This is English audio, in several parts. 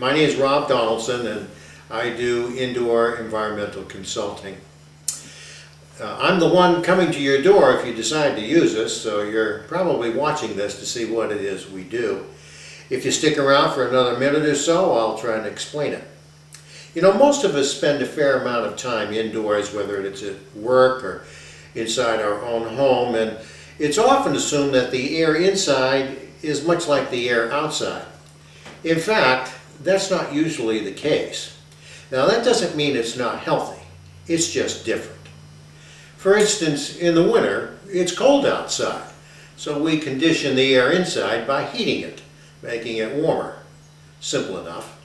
my name is Rob Donaldson and I do indoor environmental consulting. Uh, I'm the one coming to your door if you decide to use us, so you're probably watching this to see what it is we do. If you stick around for another minute or so, I'll try and explain it. You know, most of us spend a fair amount of time indoors, whether it's at work or inside our own home, and it's often assumed that the air inside is much like the air outside. In fact, that's not usually the case. Now that doesn't mean it's not healthy, it's just different. For instance, in the winter, it's cold outside, so we condition the air inside by heating it, making it warmer. Simple enough.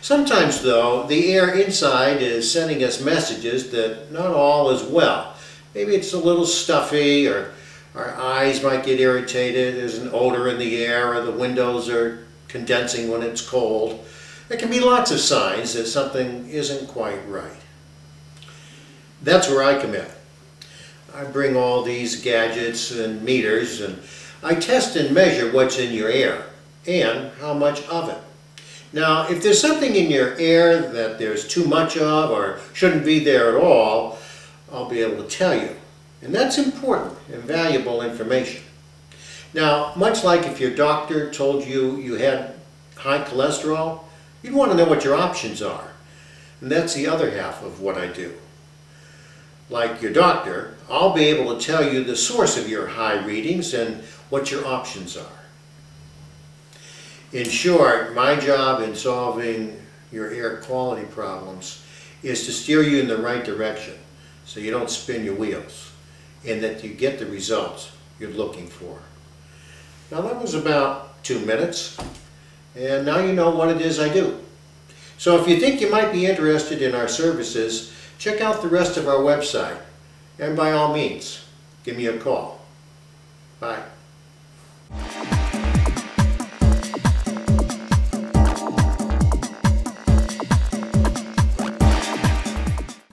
Sometimes though, the air inside is sending us messages that not all is well. Maybe it's a little stuffy or our eyes might get irritated, there's an odor in the air or the windows are condensing when it's cold. There can be lots of signs that something isn't quite right. That's where I come in. I bring all these gadgets and meters and I test and measure what's in your air and how much of it. Now, if there's something in your air that there's too much of or shouldn't be there at all, I'll be able to tell you. And that's important and valuable information. Now, much like if your doctor told you you had high cholesterol, you'd want to know what your options are. And that's the other half of what I do. Like your doctor, I'll be able to tell you the source of your high readings and what your options are. In short, my job in solving your air quality problems is to steer you in the right direction so you don't spin your wheels and that you get the results you're looking for. Now that was about two minutes and now you know what it is I do. So if you think you might be interested in our services, check out the rest of our website and by all means, give me a call. Bye.